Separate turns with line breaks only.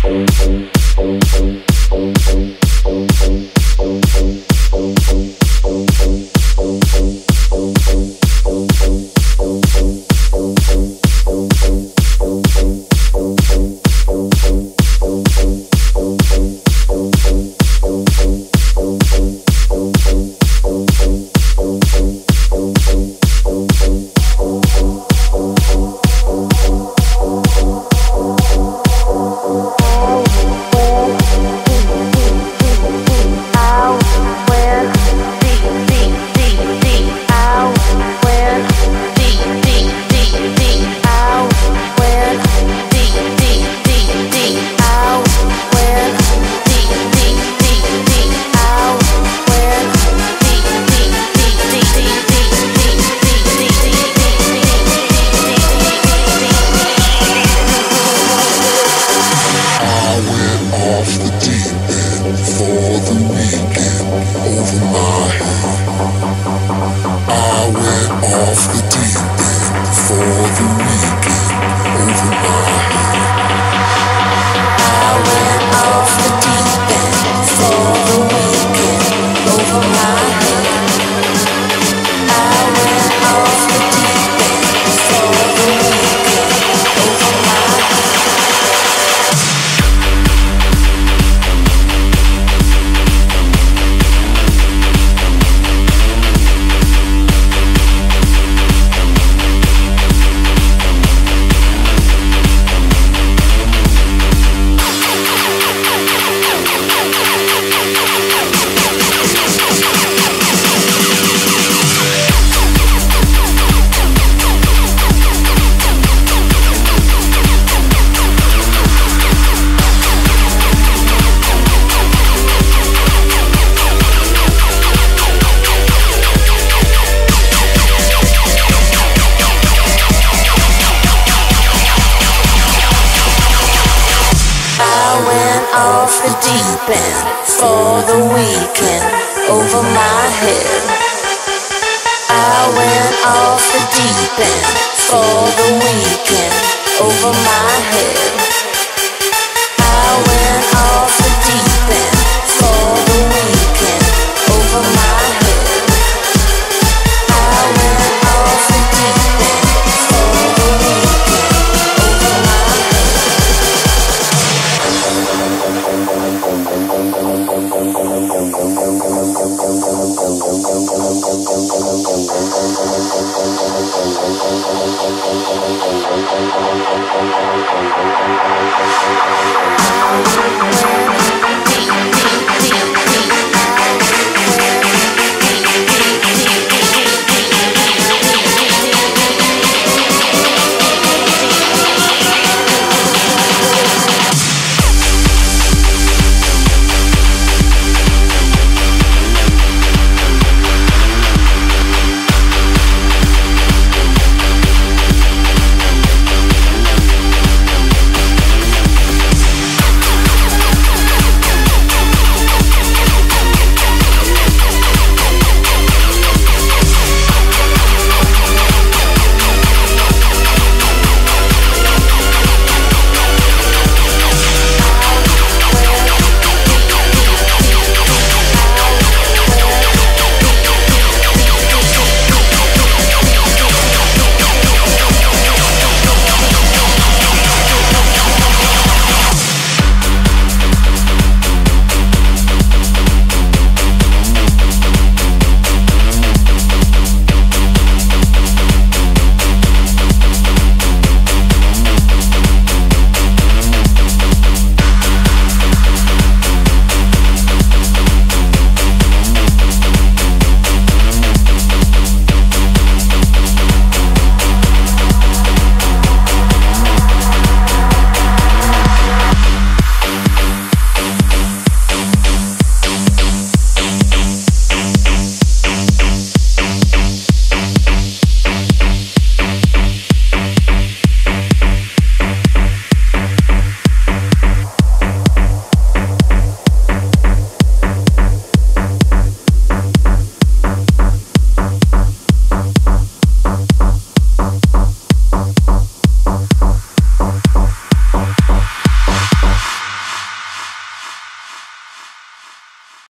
Thank you.
deep end for the weekend over my head. I went off the deep end for the weekend over my head.
Bye.